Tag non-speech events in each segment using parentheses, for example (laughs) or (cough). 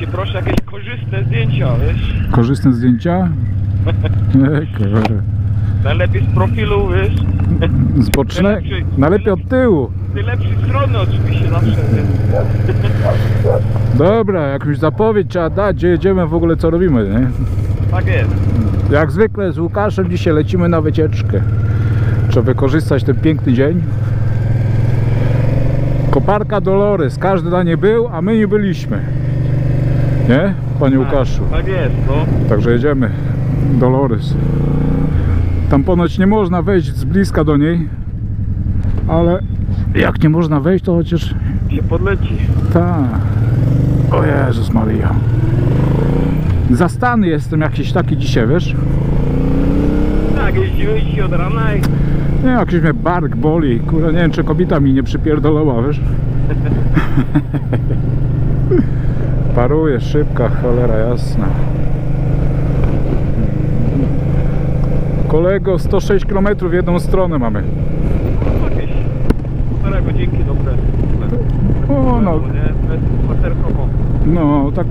się proszę jakieś korzystne zdjęcia, wiesz? Korzystne zdjęcia? (laughs) Kurwa. Najlepiej z profilu, wiesz? Z boczne? Najlepiej od tyłu. Z najlepszej strony oczywiście zawsze, wiesz? Dobra, jakąś zapowiedź trzeba dać, gdzie jedziemy w ogóle, co robimy, nie? Tak jest. Jak zwykle z Łukaszem dzisiaj lecimy na wycieczkę. Trzeba wykorzystać ten piękny dzień. Koparka Dolores, każdy na nie był, a my nie byliśmy. Nie, panie Łukaszu? Tak jest, no. Także jedziemy. Dolores. Tam ponoć nie można wejść z bliska do niej, ale jak nie można wejść, to chociaż Się podleci. tak. O Jezus Maria. Zastany jestem jakiś taki dzisiaj, wiesz? Tak, jeździłeś od rana i... Nie, jakiś mnie bark boli. Kurde, nie wiem, czy kobieta mi nie przypierdolała, wiesz? (laughs) Paruje szybka, cholera jasna. Kolego, 106 km w jedną stronę mamy. No, jakieś półtora godzinki dobre. O, no, no, tak,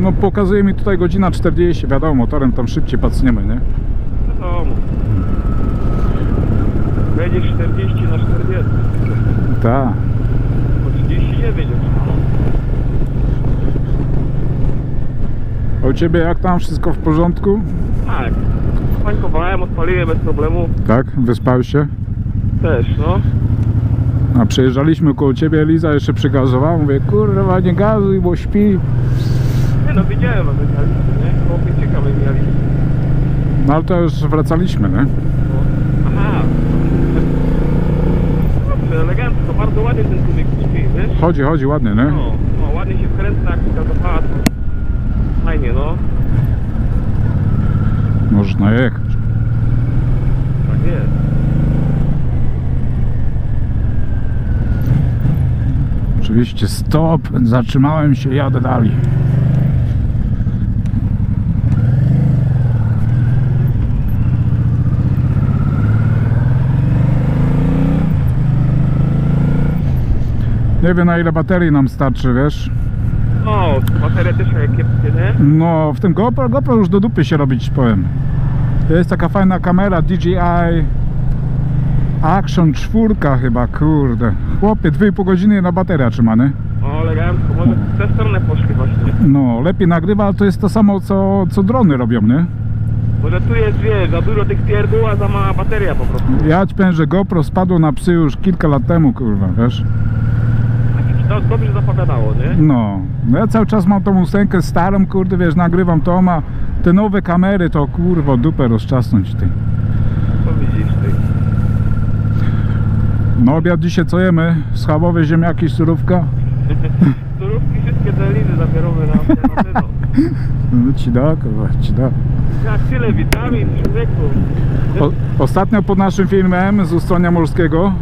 no pokazuje mi tutaj godzina 40, wiadomo, motorem tam szybciej pacniemy, nie? Wiadomo. Będzie 40 na 40. Tak. Po 39 oczywiście. A u Ciebie jak tam? Wszystko w porządku? Tak. Spańkowałem, odpaliłem bez problemu. Tak? Wyspał się? Też, no. A przejeżdżaliśmy koło Ciebie, Eliza jeszcze przygazowała, mówię, kurwa, nie gazuj, bo śpi. Nie no, widziałem, a wygraliśmy, nie? Chłopie ciekawe mieli. No ale to już wracaliśmy, nie? No. Aha. Dobrze, elegancko, bardzo ładnie ten kubik śpi, wiesz? Chodzi, chodzi ładnie, nie? No, no, ładnie się wkręca, jak wskazowała, to fajnie, no. Można jechać. Tak jest. Oczywiście stop, zatrzymałem się, jadę dalej. Nie wiem na ile baterii nam starczy, wiesz? No, baterie też jak kiepskie, nie? No, w tym GoPro, GoPro już do dupy się robić, powiem. Jest taka fajna kamera DJI Action 4 chyba, kurde. Chłopie, 2,5 godziny na bateria trzymany. O, elegancko, może w tę stronę poszli właśnie. No, lepiej nagrywa, ale to jest to samo, co, co drony robią, nie? Może tu jest, wiesz, za dużo tych pierdół, a za mała bateria po prostu. Ja ci powiem, że GoPro spadło na psy już kilka lat temu, kurwa, wiesz? To dobrze zapowiadało, nie? No, no ja cały czas mam tą ósemkę starą, kurde, wiesz, nagrywam to, ma te nowe kamery, to kurwa dupę rozczasnąć ty. Co widzisz ty? No obiad dzisiaj co jemy? Schabowe ziemniaki, surówka? (laughs) Surówki wszystkie te liny zabierowe na na. (laughs) No ci da, kurwa, ci da. Jak tyle witamin, człowieku. O, ostatnio pod naszym filmem z Ustronia Morskiego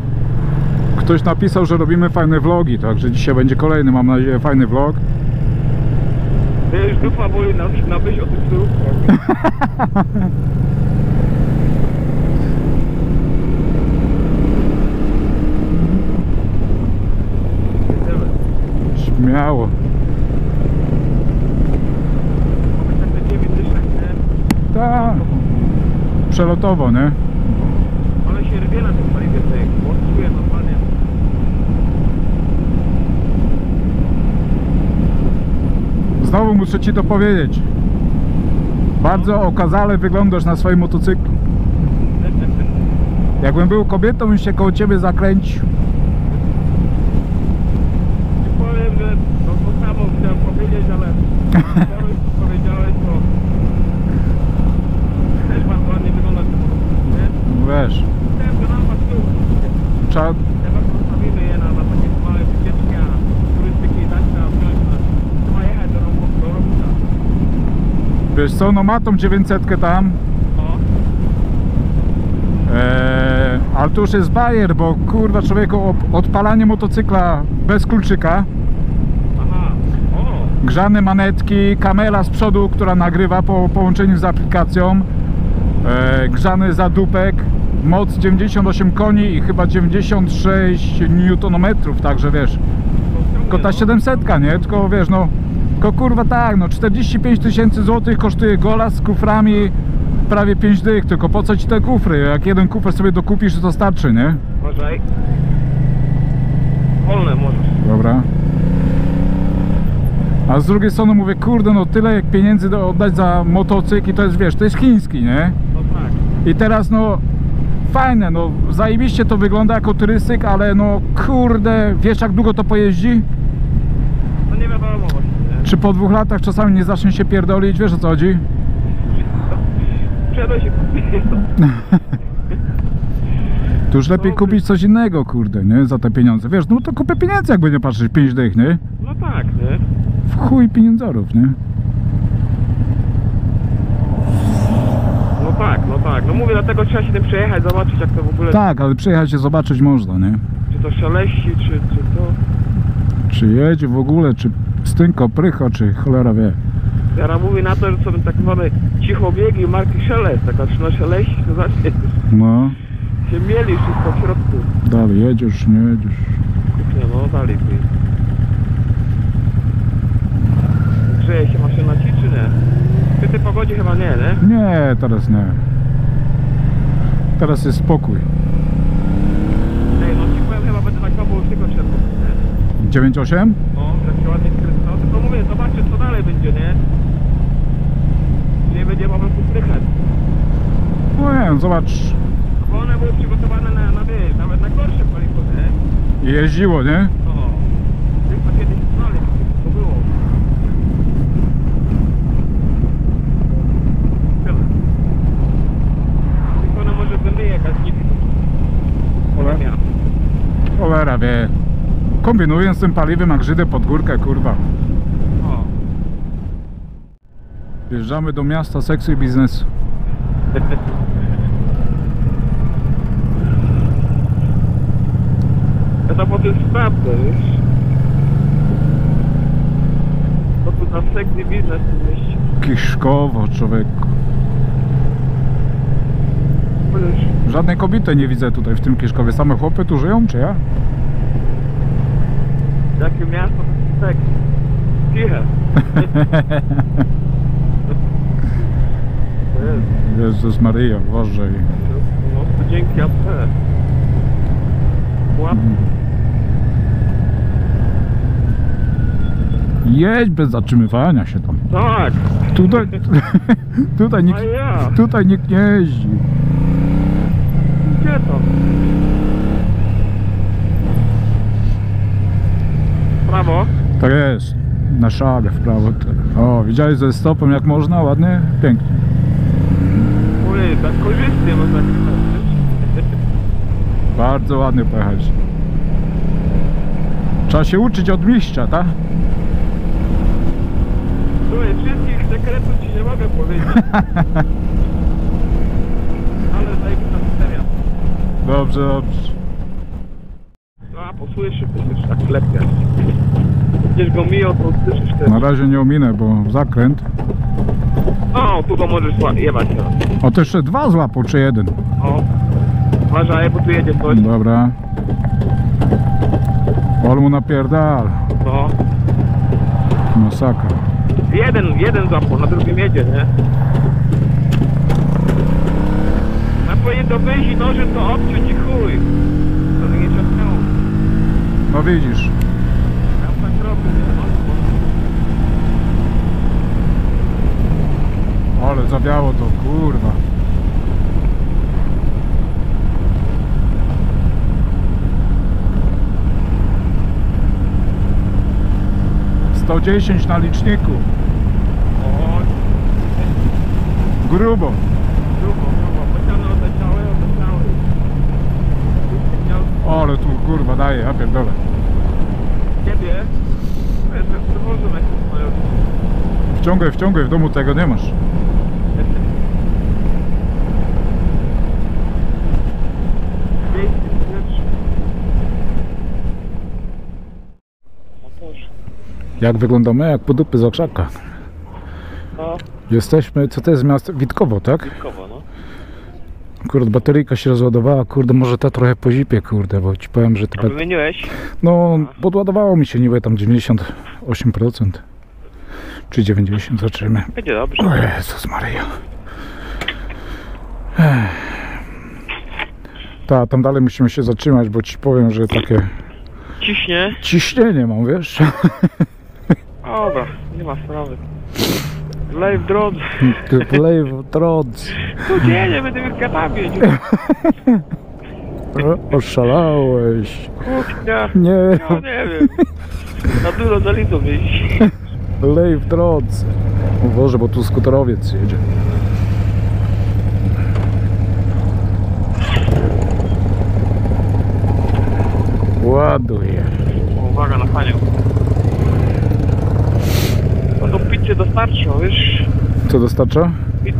ktoś napisał, że robimy fajne vlogi, także dzisiaj będzie kolejny, mam nadzieję, fajny vlog. Ty już dupa boli na, na myśl o tych surówkach. Śmiało. Tak. Przelotowo, nie? Ale się rwie na tym paliwie tej, odczuję normalnie. Znowu muszę ci to powiedzieć. Bardzo okazale wyglądasz na swoim motocyklu. Jakbym był kobietą i się koło ciebie zakręcił. Nie powiem, że no to samo chciałem powiedzieć, ale już to powiedziałeś, to też bardzo ładnie wygląda ten motocykel, nie? Wiesz, Chciałem trzeba... Teraz postawimy je na, na takie małe wycieczki, a turystyki i tak trzeba wziąć na... Trzeba jechać do, Rom- do Romusa. Wiesz co, no ma tą 900 tam. No, Eee, ale to już jest bajer, bo kurwa człowieku odpalanie motocykla bez kluczyka. aha, o, Grzane manetki, kamera z przodu, która nagrywa po połączeniu z aplikacją. E, grzany zadupek, moc 98 koni i chyba 96 Nm, także wiesz. Tylko ta 700, nie? Tylko wiesz, no. Tylko kurwa tak, no 45 tysięcy złotych kosztuje gola z kuframi prawie 5 dych. Tylko po co ci te kufry? Jak jeden kufer sobie dokupisz, to starczy, nie? Uważaj. Wolne możesz. Dobra. A z drugiej strony mówię, kurde, no tyle jak pieniędzy oddać za motocykl i to jest, wiesz, to jest chiński, nie? No tak. I teraz no fajne, no zajebiście to wygląda jako turystyk, ale no kurde, wiesz jak długo to pojeździ? No nie wiadomo? Czy po dwóch latach czasami nie zacznie się pierdolić, wiesz o co chodzi? Przyjadę się. (laughs) Tu już lepiej kupić coś innego, kurde, nie? Za te pieniądze. Wiesz, no to kupię pieniędzy, jakby nie patrzeć, 5 dych, nie? No tak, nie? W chuj pieniądzorów, nie? No tak, no tak. No mówię, dlatego trzeba się tym przejechać, zobaczyć jak to w ogóle, Tak, ale przyjechać się zobaczyć można, nie? czy to szaleści, czy, czy to... Czy jedzie w ogóle, czy stynko, prycho, czy cholera wie. Ja mówię na to, że są tak zwane cichobiegi marki Szelest. Jak zaczyna szeleścić, to zacznie No, się mieli wszystko w środku. dalej, jedziesz, nie jedziesz. Kurczę, no dalej ty. Grzeje się maszyna ci, czy nie? W tej pogodzie chyba nie, nie? Nie, teraz nie. Teraz jest spokój. Ej, no ci powiem, chyba będę nakopał już tylko czerwony, nie? 9,8? No, jak się ładnie skręca. Tylko zobaczcie co dalej będzie, nie? Nie będzie po prostu sprychać. No nie wiem, zobacz. Bo one były przygotowane na, na wiesz, nawet na gorsze paliwo, nie? Jeździło, nie? No. Chyba kiedyś znali, to było. Tyle. Tylko ona może wymyje jakaś nie Ole. Cholera wie. Kombinuję z tym paliwem jak Żydę pod górkę, kurwa. O. Wjeżdżamy do miasta seksu i biznesu. (laughs) Ja to potem sprawdzę, wiesz? To tu na sekcji biznes w tym mieście. Kiszkowo, człowieku. Żadnej kobiety nie widzę tutaj w tym Kiszkowie. Same chłopy tu żyją, czy ja? Jakie miasto, to seks. Ciche. (laughs) Jezus Maryja, Boże. No to dzięki AP. Łap. Jedź bez zatrzymywania się tam. Tak. Tutaj, (laughs) tutaj, nikt, ja. tutaj nikt nie jeździ. Gdzie to? Prawo. Tak jest. Na szagę w prawo. O, widziałeś ze stopem jak można? Ładnie? Pięknie. Tak korzystnie można Bardzo ładnie pojechać. Trzeba się uczyć od mistrza, tak? Słuchaj, wszystkich sekretów ci nie mogę powiedzieć. (laughs) Ale zajebista seria. Dobrze, dobrze. A, posłujesz się, słyszysz, tak lepiej. Gdzieś go miją, to słyszysz też. Na razie nie ominę, bo zakręt. O, tu go możesz jebać teraz. O, to jeszcze dwa złapał, czy jeden? O. Uważaj, bo tu jedzie coś. Dobra. Ol mu napierdal. No. Masakra. Jeden, jeden zapał, na drugim jedzie, nie? Na powinien to wyjść i nożem to obciąć i chuj. To nie czasnęło. No widzisz. Ja tak robię, nie? No, Ale zawiało to, kurwa. Sto dziesięć na liczniku. Grubo. grubo, grubo. Pociągnę odleciały, odleciały. Miał Ale tu kurwa daje, ja pierdolę. ciebie. Wciągaj, wciągaj, w domu tego nie masz. Jak wyglądamy? Jak po dupy z okrzaka. No, Jesteśmy, co to jest miasto? Witkowo, tak? Wilkowo, no. Kurde, bateryjka się rozładowała, kurde, może ta trochę po zipie, kurde, bo ci powiem, że ta... A wymieniłeś? No, podładowało mi się niby tam 98%. Czy 90, zobaczymy. Będzie dobrze. O Jezus Maria. Ech. Ta, tam dalej musimy się zatrzymać, bo ci powiem, że takie Ciśnie. ciśnienie mam, wiesz? (laughs) Dobra, nie ma sprawy. Lej w drodze. Play w drodze. Tu nie, nie będę mieć katami. O, Oszalałeś. Kuchnia. Nie, Ja nie wiem. Na dużo za liczą jeździ. lej w drodze. O Boże, bo tu skuterowiec jedzie. Ładuje. Uwaga na panią. No pizzę dostarczą, wiesz? Co dostarcza? Pizzę.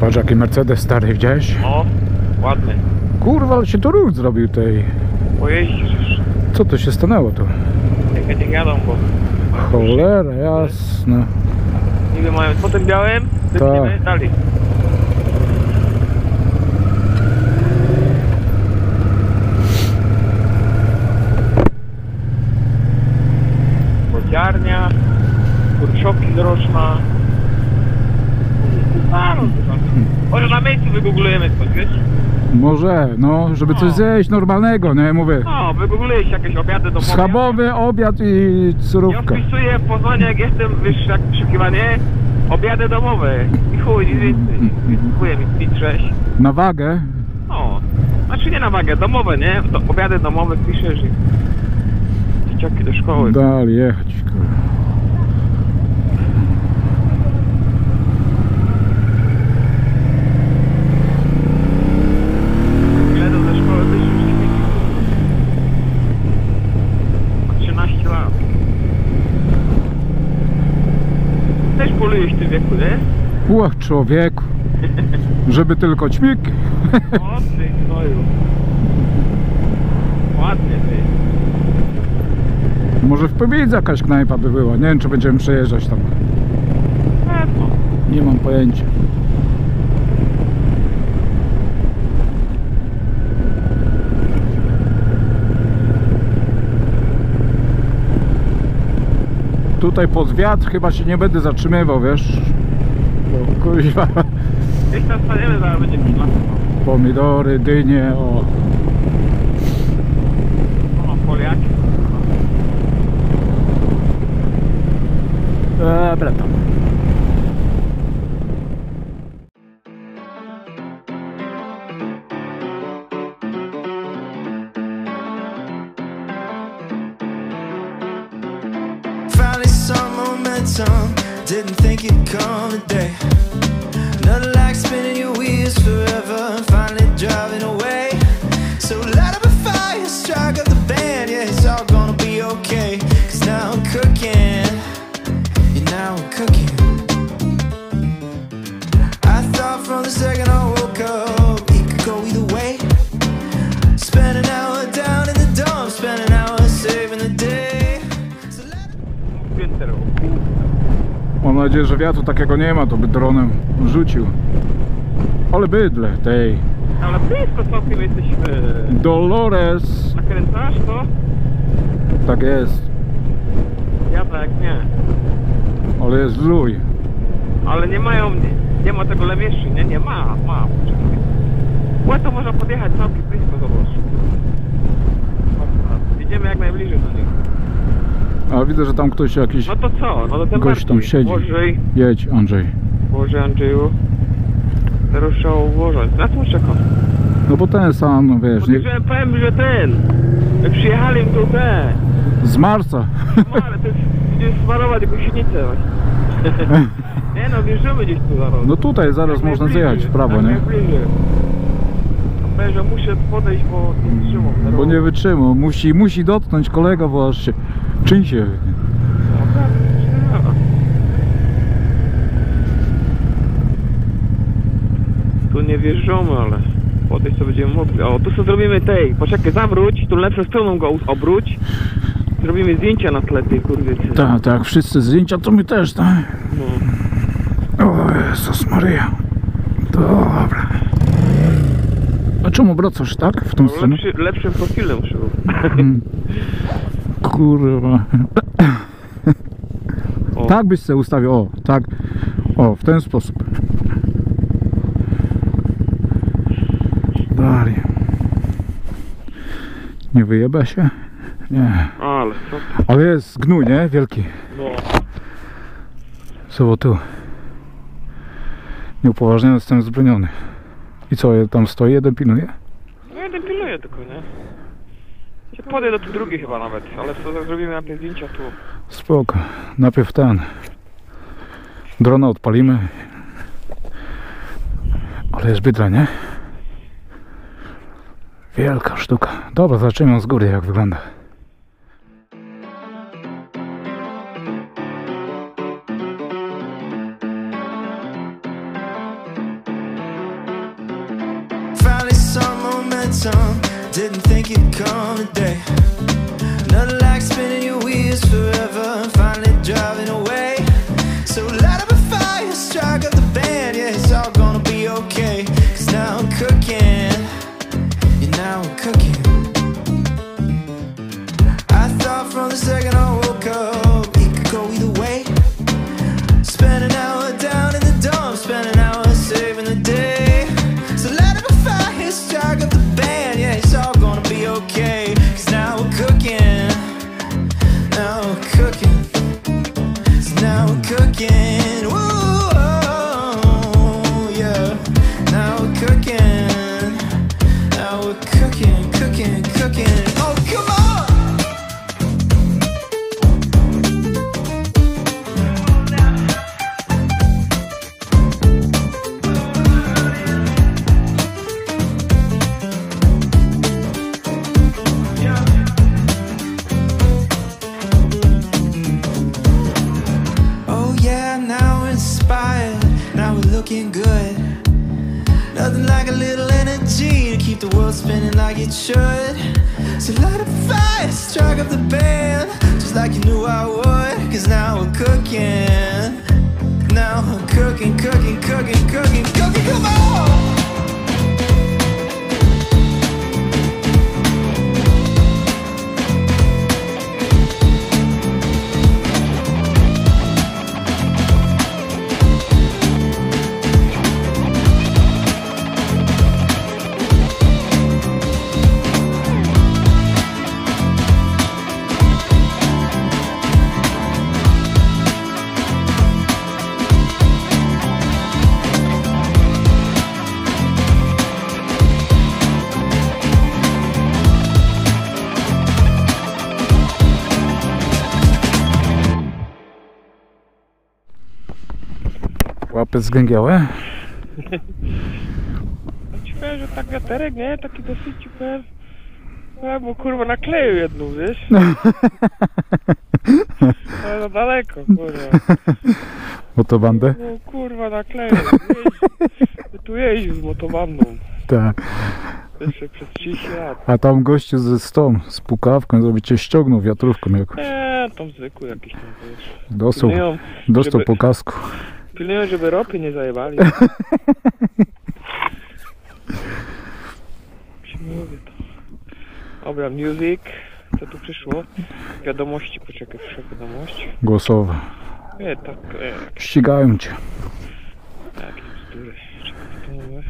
Patrz jaki Mercedes stary, widziałeś? O, ładny. Kurwa, ale się tu ruch zrobił tej. Pojeździsz już. Co to się stanęło tu? Jak nie jadą, bo... Cholera, jasne. Niby mają po tym białym, wypniemy Tak. dalej. Bociarnia, kurczowki zroczna. A, no chyba. Może na miejscu wygooglujemy coś, wiesz? No, żeby coś No. zjeść normalnego, nie? Mówię. No, wygooglujesz jakieś obiady domowe. Schabowy, obiad i Ja surówka. wpisuję w Poznaniu, jak jestem, wiesz, jak wyszukiwanie, obiady domowe. I chuj, nic więcej. Wyskakuje mi split 6. Na wagę. No, znaczy nie na wagę, domowe, nie? Do, obiady domowe piszesz i dzieciaki do szkoły. Dalej jechać, kurwa. Ile do ze szkoły byś już nie Ma 13 lat. Też polujesz w tym wieku, nie? Łoch, człowieku. Żeby tylko ćmik. O ty gnoju. Ładnie ty. Może w Pobidze jakaś knajpa by była. Nie wiem, czy będziemy przejeżdżać tam. Pewno. Nie mam pojęcia. Tutaj pod wiatr chyba się nie będę zatrzymywał, wiesz? Kuźwa, Gdzieś tam staniemy, zaraz będzie chwila. pomidory, dynie, o. O, Poliaki. Dobra tam. Mam nadzieję, że wiatru takiego nie ma, to by dronem rzucił. Ale bydle tej. Ale blisko całkiem jesteśmy. Dolores. Nakręcasz to? Tak jest. Jada jak nie. Ale jest luj. Ale nie mają, nie, nie ma tego lewieszczy, nie? Nie ma, ma. Czekaj. Łe to można podjechać całkiem blisko, zobacz. Jedziemy jak najbliżej do nich. Ale widzę, że tam ktoś jakiś No to co? No to ten gość tam siedzi. Bożej, Jedź, Andrzej. Boże Andrzeju. Trzeba ułożyć. Na co czekam? No bo ten sam, no wiesz, nie, Podejrzewam, powiem, że ten. Przyjechali tu te. z marca. No ale to jest, gdzieś smarować gąsienicę. (laughs) Nie no, wjeżdżamy gdzieś tu zaraz. No tutaj zaraz można zjechać w prawo, nie? najbliżej. A powiem, że muszę podejść, bo nie trzymam. Bo nie wytrzymał. Musi, musi dotknąć kolega, bo aż się czyń się. Tu nie wjeżdżamy, ale podejść to będziemy mogli. O, tu sobie zrobimy tej. Poczekaj, zawróć, tu lepszą stroną go obróć. Zrobimy zdjęcia na tle tej kurwy. Tak, tak, wszyscy zdjęcia, to my też, tak? No. O Jezus Maria. Dobra. Czemu wracasz tak? W tą stronę? Lepszy, lepszym profilem muszę być. Mm. Kurwa. O. Tak byś sobie ustawił, o, tak. O, w ten sposób. Dalej. Nie wyjebę się? Nie. Ale co? Ale jest gnój, nie? Wielki. No. Co tu? Nieupoważniony jestem zbroniony. I co, tam stoi jeden pilnuje? No jeden pilnuję tylko, nie? Się podejdę do tu drugi chyba nawet, ale co zrobimy na te zdjęcia tu. Spoko. Najpierw ten. Drona odpalimy. Ale jest bydra, nie? Wielka sztuka. Dobra, zaczniemy z góry, jak wygląda. Some. Didn't think it'd come today. Nothing like spinning your wheels forever. Finally looking good. Nothing like a little energy to keep the world spinning like it should. So light up a fire, strike up the band, just like you knew I would. Cause now we're cooking. Now we're cooking, cooking, cooking, cooking, cooking, come on! Łapy zgęgiałe. Ci powiem, że tak wiaterek, nie? Taki dosyć ci powiem. A, bo kurwa nakleił jedną, wiesz? Ale (laughs) za daleko, kurwa. (laughs) Motobandę? No kurwa nakleił. Jeździ- Tu jeździł z motowanną. Tak. Jeszcze przez 30 lat. A tam gościu ze stą, z pukawką, żeby cię ściągnął wiatrówką jakoś. Nie, tam zwykły jakiś tam, wiesz. Dostał, dostał żeby- po kasku. Pilnują, żeby ropy nie zajebali. Ci mówię to. Dobra, music. Co tu przyszło? Wiadomości, poczekaj, przyszła wiadomość. Głosowe. Nie, tak, e, Ścigają cię. jakie bzdury. Czekaj, to mówię?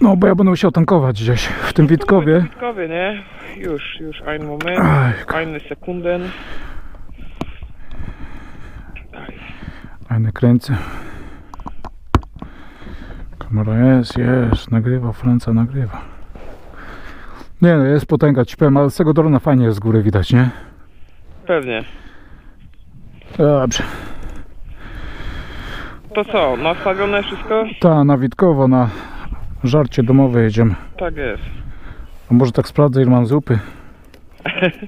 No, bo ja będę musiał tankować gdzieś w tym Witkowie. Witkowie, nie? Już, już, ein Moment. Eine Sekunden. Fajne kręcę. Kamera jest, jest, nagrywa, Franca nagrywa. Nie no, jest potęga, ci powiem, ale z tego drona fajnie jest z góry widać, nie? Pewnie. Dobrze. To co, nastawione wszystko? Ta, na Witkowo, na żarcie domowe jedziemy. Tak jest. A może tak sprawdzę, ile mam zupy? (laughs)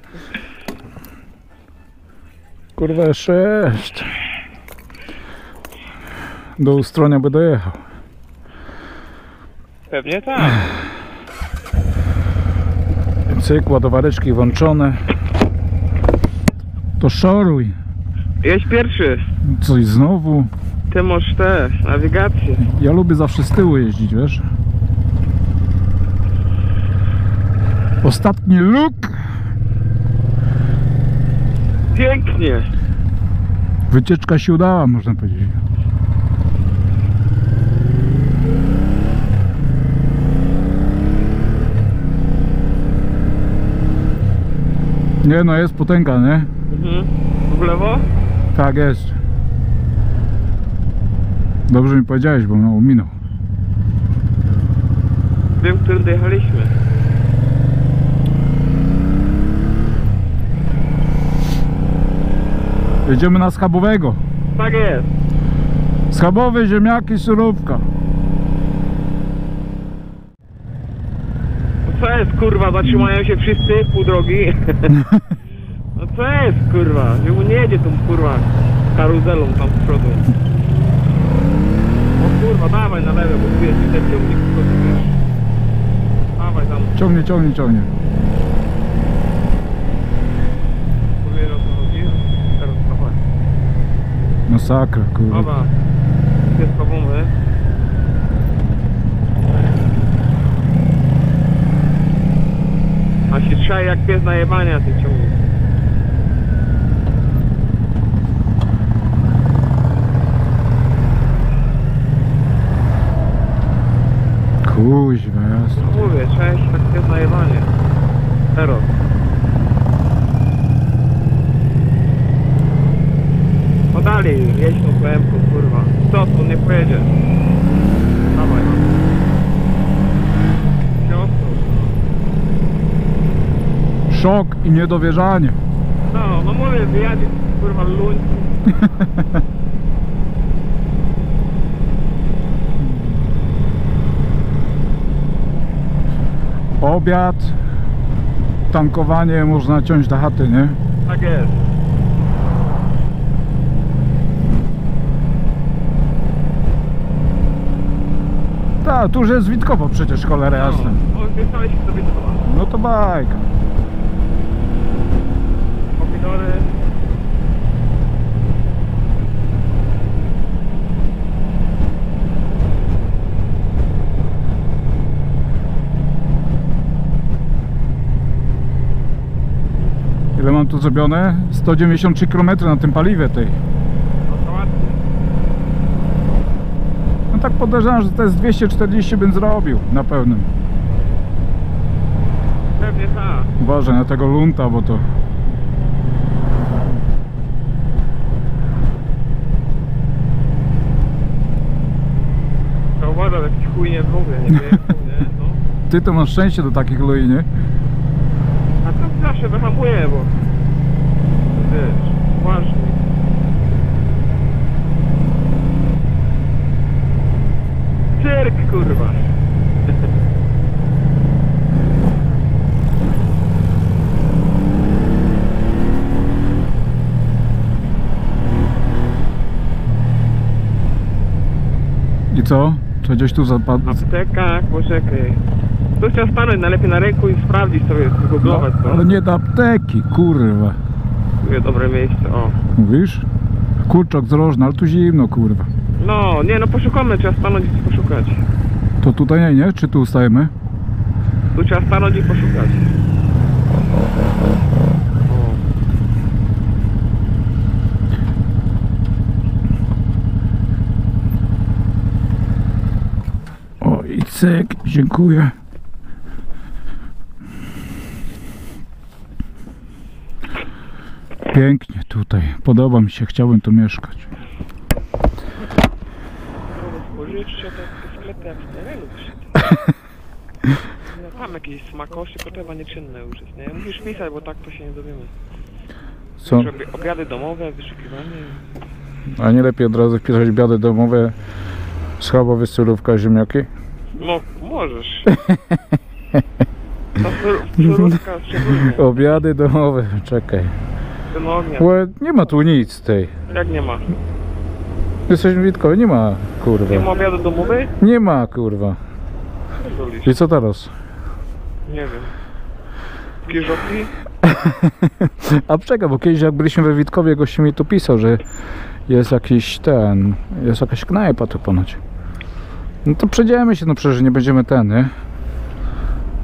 Kurwa, jest. Do ustronia by dojechał. Pewnie tak. Cyk, ładowareczki włączone. To szoruj. Jedź pierwszy. Coś znowu. Ty masz te, nawigację. Ja lubię zawsze z tyłu jeździć, wiesz? Ostatni luk. Pięknie. Wycieczka się udała, można powiedzieć. Nie no, jest potęga, nie? Mhm. W lewo? Tak jest. Dobrze mi powiedziałeś, bo no, minął. Wiem, którym dojechaliśmy. Jedziemy na schabowego. Tak jest. Schabowy, ziemniaki, surówka. No co jest kurwa, zatrzymają się wszyscy pół drogi. (laughs) No co jest kurwa, że mu nie jedzie tą kurwa karuzelą tam z przodu. O kurwa, dawaj na lewo, bo tu jest ten ciągnik tylko tu wiesz. Dawaj tam, Ciągnie, ciągnie, ciągnie. Masakra, kurwa. Dobra, jest bomby. A się trzeba jak pies najebania ten ciągnik. Kuźwa, jasno. No mówię, trzeba się jak pies najebanie. Teraz. No dalej, jedź tą PM-ką, kurwa. Co, tu nie pojedzie. Dawaj. Siostro. Szok i niedowierzanie. No, no mówię, wyjadzie, kurwa, luń. (laughs) Obiad, tankowanie, można ciąć do chaty, nie? Tak jest. Tak, tu już jest Witkowo przecież, cholera jasna. No, no sobie słowa. No to bajka. Tu zrobione? 193 km na tym paliwie tej. No to ładnie. No tak podejrzewam, że to jest 240 bym zrobił na pełnym. Pewnie tak. Uważaj na tego lunta, bo to... To uważam, jakiś chuj nie ogóle, nie wiem, (laughs) nie? No. Ty to masz szczęście do takich lui, nie? A to zawsze wyhamuję, bo... Wiesz, ważny. Cyrk, kurwa. I co? Czy gdzieś tu zapadł? Apteka, poczekaj. Tu trzeba stanąć najlepiej na ręku i sprawdzić sobie, googlować to. No, ale nie do apteki, kurwa. Jest dobre miejsce, o. Mówisz? Kurczak z rożna, ale tu zimno, kurwa. No, nie no, poszukamy, trzeba stanąć i poszukać. To tutaj nie, nie? Czy tu ustajemy? Tu trzeba stanąć i poszukać. O. O i cyk, dziękuję. Pięknie tutaj, podoba mi się, chciałbym tu mieszkać. Spożywcze to w terenu no, Tam jakieś smakoszy, to chyba nieczynne już jest, nie? Musisz pisać, bo tak to się nie dowiemy. Co? Obiady domowe, wyszukiwanie. A nie lepiej od razu wpisać biady domowe, schabowy, surówka, ziemniaki? No, możesz. Ta sur- surówka szczególnie. Obiady domowe, czekaj. Ten ognia. Łe, nie ma tu nic tej. Jak nie ma? Jesteśmy w Witkowie, nie ma, kurwa. Nie ma obiadu domowej? Nie ma, kurwa. I co teraz? Nie wiem. Kiżoki? (laughs) A czekaj, bo kiedyś jak byliśmy we Witkowie, gościu mi tu pisał, że jest jakiś ten, jest jakaś knajpa tu ponoć. No to przejdziemy się, no przecież nie będziemy ten, nie?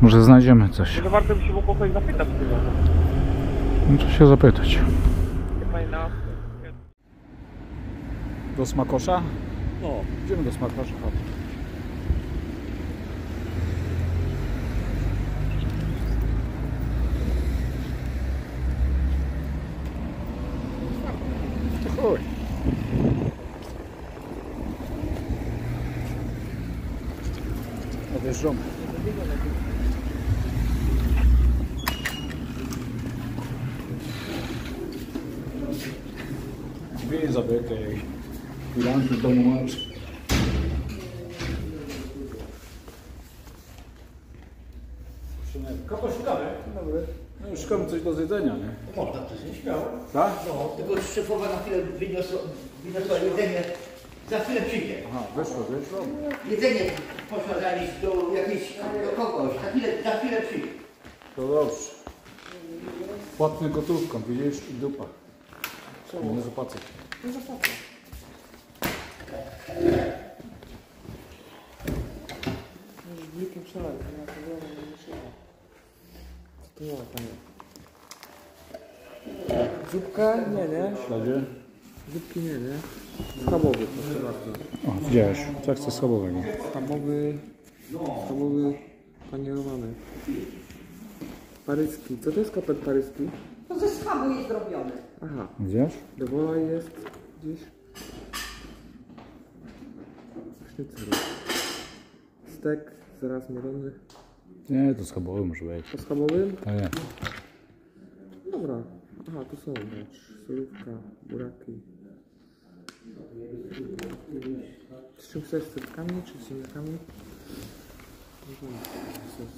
Może znajdziemy coś. Może warto by się było kogoś zapytać chyba. Muszę się zapytać. Chyba na... Do smakosza? No. Idziemy do smakosza. Chodź. Chuj. Odjeżdżamy. Drzwi zabyte i firanki w domu masz. Kogo szukamy? Dobry. No już szukamy coś do zjedzenia, nie? Można to zjeść, śmiało. Tak? No, tylko szefowa na chwilę wyniosła, wyniosła jedzenie. Za chwilę przyjdzie. Aha, wyszło, wyszło. Jedzenie poszła zanieść do jakiejś, do kogoś. Za chwilę, za chwilę przyjdzie. To dobrze. Płatny gotówką, widzisz? I dupa. Nie zapłacę. Wilkiem przelewem, ja to wiem, nie trzeba. Co to miała panie? Zupka? Nie, nie. Śledzie? Zupki nie, nie. Schabowy, proszę bardzo. O, widziałeś. Co chcesz schabowego? Schabowy... Schabowy panierowany. Paryski. Co to jest kapet paryski? To ze schabu jest zrobione. Aha. Widzisz? Dewola jest gdzieś. Sznycel. Stek, zaraz mielony. Nie, to schabowy może być. Po schabowym? Tak jest. Dobra. Aha, tu są rzecz. Solówka, buraki. Z czym chcesz? Z frytkami czy z ziemniakami?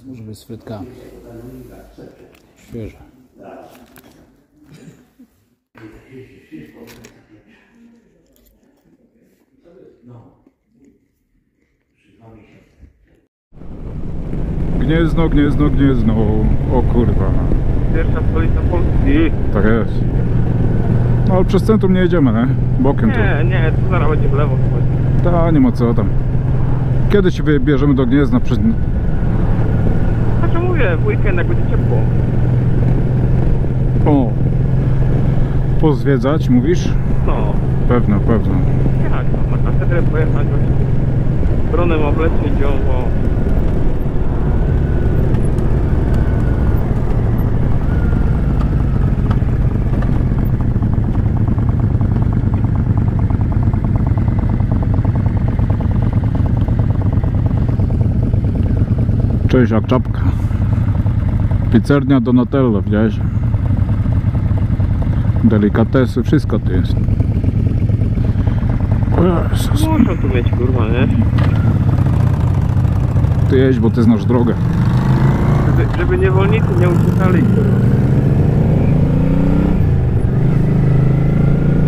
Może być z frytkami. Świeże. Gniezno, gniezno, gniezno. O kurwa. Pierwsza stolica Polski. Tak jest. No ale przez centrum nie jedziemy, nie? Bokiem tu. Nie, nie, tu zaraz będzie w lewo. Ta, nie ma co tam. Kiedy się wybierzemy do Gniezna? Przed... Znaczy mówię, w weekend jak będzie ciepło. O! Pozwiedzać, mówisz? No, Pewno, pewno. jechać tam na katedrę pojechać. Bronem oblecieć ją, bo... Cześć, jak czapka. Pizzernia Donatello, widziałeś? Delikatesy, wszystko tu jest. Jezus. Muszą tu mieć kurwa, nie? Ty jeźdź, bo ty znasz drogę. Żeby, żeby niewolnicy nie uciekali.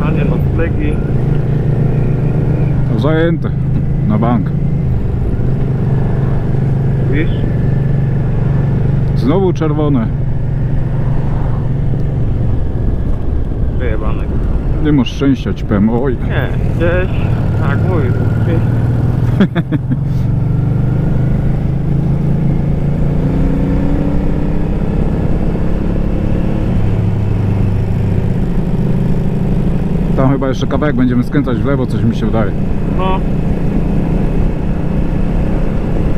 Panie noclegi. Zajęte. Na bank. Wiesz? Znowu czerwone. Wyjebane. Nie masz szczęścia, ci powiem. Oj. Nie, gdzieś... Tak, mówię. gdzieś- Tam chyba jeszcze kawałek będziemy skręcać w lewo, coś mi się wydaje. No.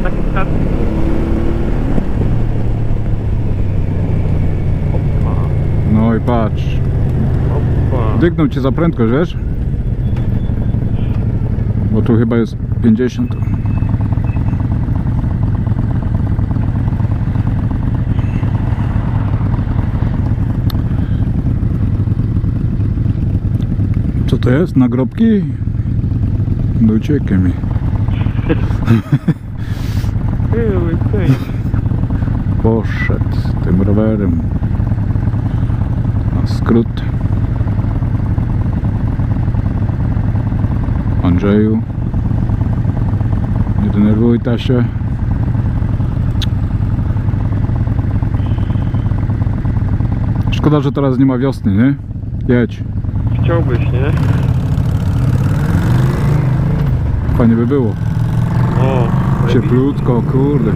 Taki stat. Opa, No i patrz. Opa. Dygnął cię za prędkość, wiesz? Bo tu chyba jest 50. Co to jest? Nagrobki? No uciekaj mi. (laughs) Poszedł tym rowerem. Na skrót. Andrzeju. Nie denerwuj ta się. Szkoda, że teraz nie ma wiosny, nie? Jedź. Chciałbyś, nie? Fajnie by było. O, Cieplutko, kurde.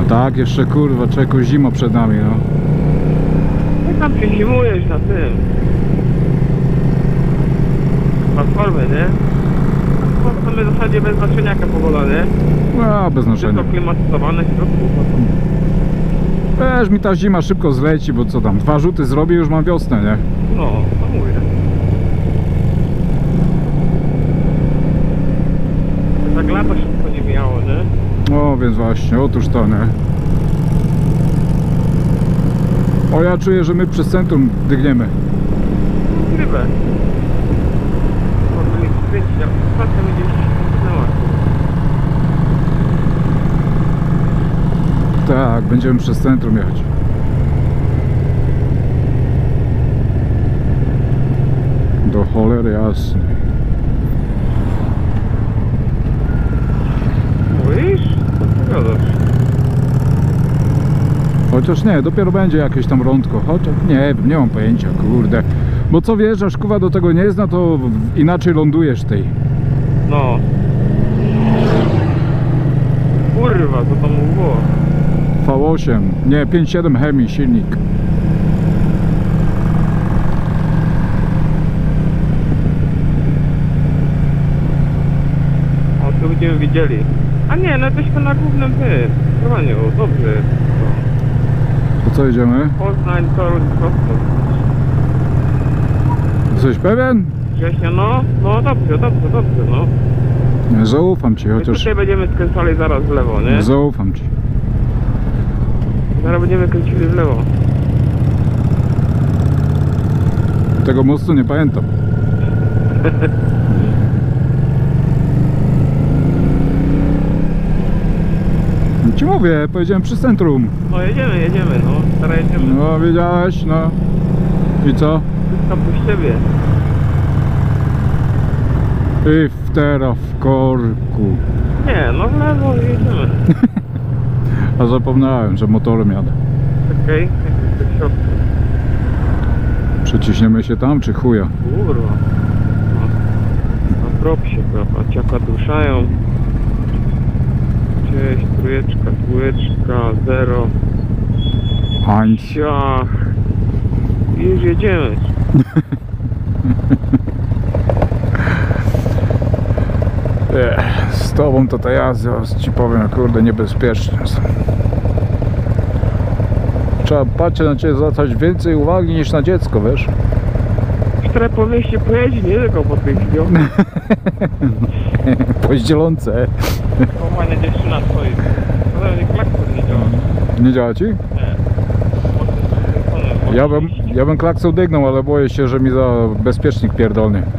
A Tak, jeszcze kurwa, czeku zima przed nami, no. Jak tam się zimujesz na tym? Platformy, nie? To w sumie w zasadzie bez znaczenia jaka pogoda, nie? A, bez znaczenia. Wszystko klimatyzowane, środku. Wiesz, mi ta zima szybko zleci, bo co tam, dwa rzuty zrobię, już mam wiosnę, nie? No, to mówię. Tak lata szybko nie mijało, nie? No, więc właśnie, otóż to, nie? O, ja czuję, że my przez centrum dygniemy. Rybę. Można mieć skręcić, a ostatnio mi gdzieś zniknęła. Tak, będziemy przez centrum jechać. Do cholery jasnej. Mówisz? Ty gadasz? Chociaż nie, dopiero będzie jakieś tam rądko. Chociaż nie nie mam pojęcia, kurde. Bo co wiesz, aż kuwa do tego nie zna, to inaczej lądujesz tej. No. Kurwa, co to mu było? V8, nie, 5.7 Hemi silnik. O, to będziemy widzieli. A nie, no jesteśmy na głównym ty. Kroniu, dobrze. To co jedziemy? Poznań, Toruń, prosto. Jesteś pewien? Września, no, no dobrze, dobrze, dobrze, no. Zaufam ci, My chociaż tutaj będziemy skręcali zaraz w lewo, nie? zaufam ci. Zaraz będziemy kręcili w lewo. Tego mostu nie pamiętam. Ci mówię, powiedziałem przy centrum. No jedziemy, jedziemy, no. Teraz jedziemy. No wiedziałeś, no. I co? Wszystko po siebie. I w teraz w korku. Nie, no w lewo jedziemy. (laughs) A zapomniałem, że motorem jadę. Okej, okay. jak w środku. Przeciśniemy się tam, czy chuja? Kurwa. No. Na propsie, prawda? Ciaka duszają. Cześć, trójeczka, dwójeczka, zero. Hańc. Ciach. I już jedziemy. (laughs) Ech, z tobą to ta jazda, ci powiem, kurde, niebezpieczne są. Trzeba patrzeć na ciebie zwracać więcej uwagi niż na dziecko, wiesz? Które po mieście pojedzie, nie tylko po tych. Poździelące. O, fajna dziewczyna stoi. Nie klakson nie działa. Nie działa ci? Ja bym, ja bym klaksą dygnął, ale boję się, że mi za bezpiecznik pierdolnie. (laughs)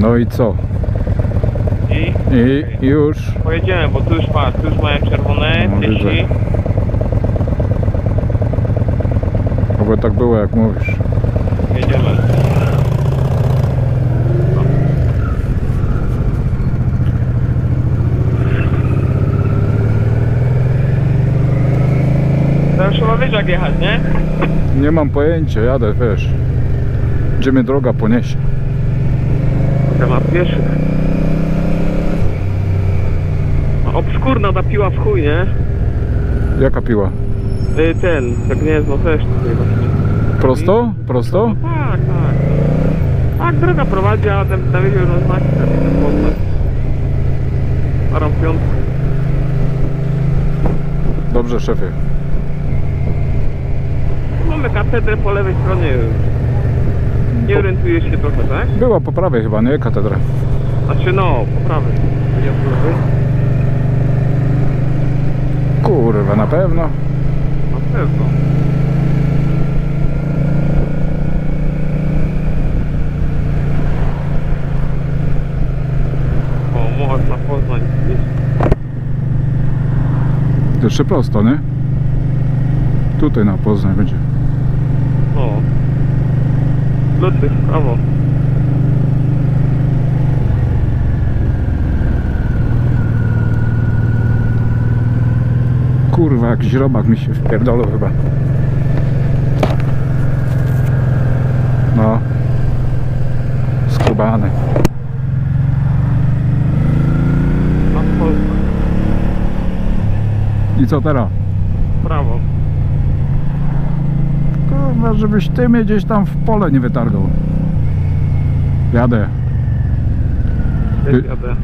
No i co? I I już. pojedziemy, bo tu już ma, tu już mają czerwone, No, widzę. Oby tak było jak mówisz. Jedziemy. Teraz trzeba wiesz jak jechać, nie? Nie mam pojęcia, jadę, wiesz. Gdzie mnie droga poniesie. Temat pieszych. No, Obskurna ta piła w chuj, nie? Jaka piła? Y, Ten, tak gniezno też tutaj właśnie. Prosto? Prosto? No, tak, tak. Tak, droga prowadzi, a ten na wiedział na znaki, tam jest. Starą piątkę. Dobrze, szefie. Mamy katedrę po lewej stronie. Nie Się trochę, tak? Była po prawej chyba, nie? Katedra. Znaczy no, po prawej. Nie po lewej. Kurwa, na pewno. Na pewno. O, można poznać. Jeszcze prosto, nie? Tutaj na Poznań będzie. No. Ludwik, brawo. Kurwa, jak źrobak mi się wpierdolą chyba. No. Skubany. I co teraz? Żebyś ty mnie gdzieś tam w pole nie wytargał. Jadę. Ty- jadę.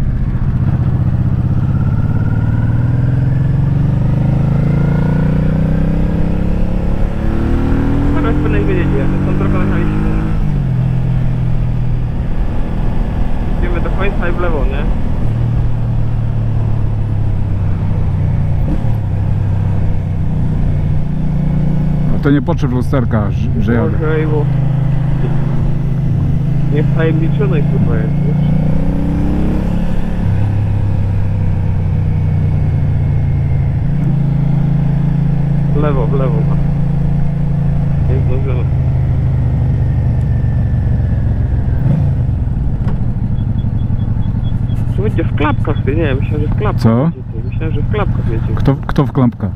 Teraz powinien wiedzieć, tą drogą jechaliśmy. Idziemy do końca i w lewo, nie? To nie potrzeb lusterka, że- że jadę. Bo... Nie wtajemniczony kurwa jest, wiesz? W lewo, w lewo. Nie zdążymy. Czy będzie w klapkach, ty? Nie, myślałem, że w klapkach Co? jedziecie. Myślałem, że w klapkach jedziecie. Kto, kto w klapkach?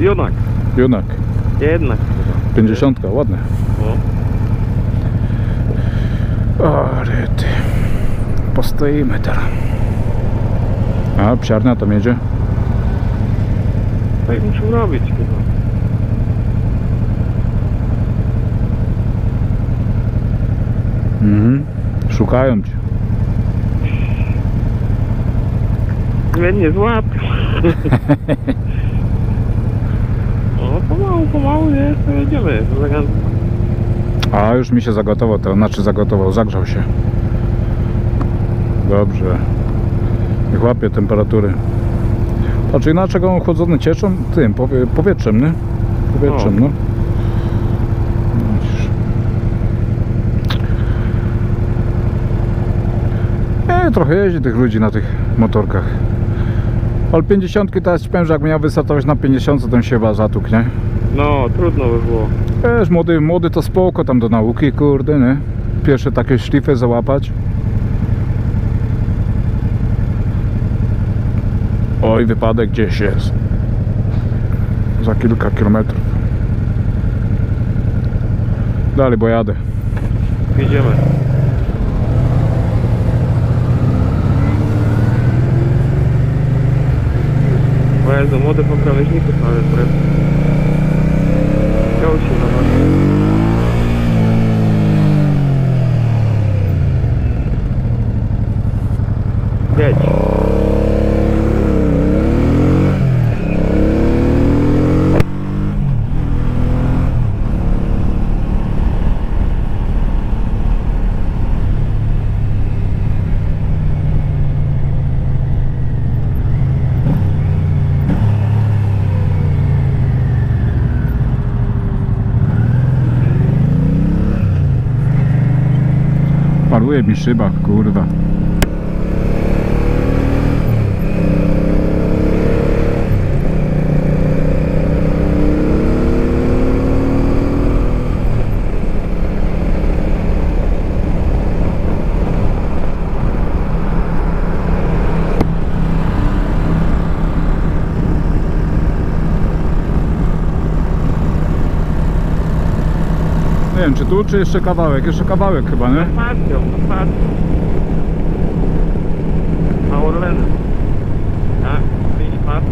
Junak. Junak. Jednak. 50, ładne. O. O, ryty. Postoimy teraz. A, psiarnia tam jedzie. Tak muszę robić chyba. Mhm. Szukają cię. Mnie nie złapią. (laughs) O, pomału, pomału, nie? To jedziemy. A, już mi się zagotował, to znaczy zagotował, zagrzał się. Dobrze. Niech łapie temperatury. Znaczy inaczej go chłodzone cieczą tym, powie, powietrzem, nie? Powietrzem, O. no. Widzisz. Nie, trochę jeździ tych ludzi na tych motorkach. Ale 50 teraz ci powiem, że jak miał wystartować na 50, to się chyba zatukł, nie? No, trudno by było. Wiesz, młody, młody to spoko tam do nauki, kurde, nie? Pierwsze takie szlify załapać. Oj, wypadek gdzieś jest. Za kilka kilometrów. Dalej, bo jadę. Jedziemy. O Jezu, młody po krawężniku cały tryb. Chciał się na was. Jedź. Paruje mi szyba, kurwa. Wiem, czy tu, czy jeszcze kawałek? Jeszcze kawałek chyba, nie? Stacją, stacją. Na Orlenem. Tak, mini pas.